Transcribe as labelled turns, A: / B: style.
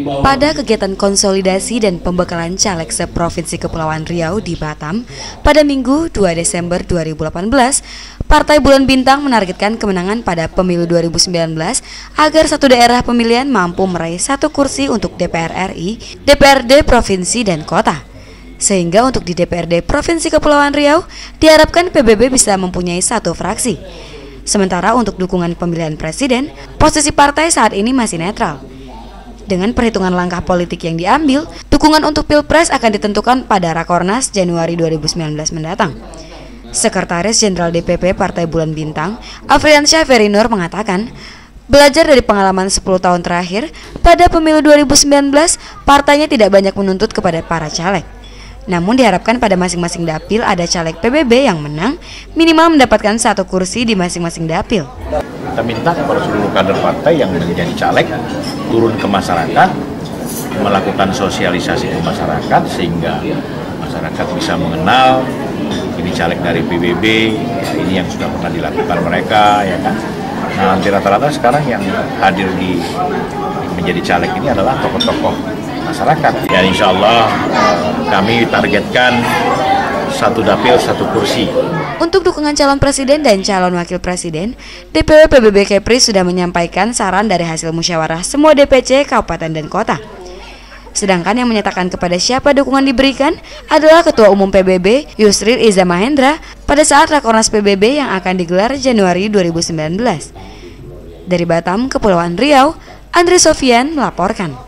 A: bawah.
B: Pada kegiatan konsolidasi dan pembekalan caleg seprovinsi Kepulauan Riau di Batam pada Minggu 2 Desember 2018, Partai Bulan Bintang menargetkan kemenangan pada pemilu 2019 agar satu daerah pemilihan mampu meraih satu kursi untuk DPR RI, DPRD provinsi dan kota. Sehingga untuk di DPRD Provinsi Kepulauan Riau diharapkan PBB bisa mempunyai satu fraksi. Sementara untuk dukungan pemilihan presiden, posisi partai saat ini masih netral. Dengan perhitungan langkah politik yang diambil, dukungan untuk Pilpres akan ditentukan pada Rakornas Januari 2019 mendatang. Sekretaris Jenderal DPP Partai Bulan Bintang, Afriansyah Ferinur mengatakan, Belajar dari pengalaman 10 tahun terakhir, pada pemilu 2019, partainya tidak banyak menuntut kepada para caleg. Namun diharapkan pada masing-masing dapil ada caleg PBB yang menang minimal mendapatkan satu kursi di masing-masing dapil.
C: Kita minta kepada seluruh kader partai yang menjadi caleg turun ke masyarakat, melakukan sosialisasi ke masyarakat sehingga masyarakat bisa mengenal ini caleg dari PBB, ya ini yang sudah pernah dilakukan mereka, ya kan. Nah, rata-rata sekarang yang hadir di menjadi caleg ini adalah tokoh-tokoh masyarakat. Ya insya Allah kami targetkan satu dapil satu kursi.
B: Untuk dukungan calon presiden dan calon wakil presiden, DPW PBB Kepri sudah menyampaikan saran dari hasil musyawarah semua DPC kabupaten dan kota. Sedangkan yang menyatakan kepada siapa dukungan diberikan adalah Ketua Umum PBB Yusril Iza Mahendra pada saat Rakornas PBB yang akan digelar Januari 2019. Dari Batam, Kepulauan Riau, Andri Sofian melaporkan.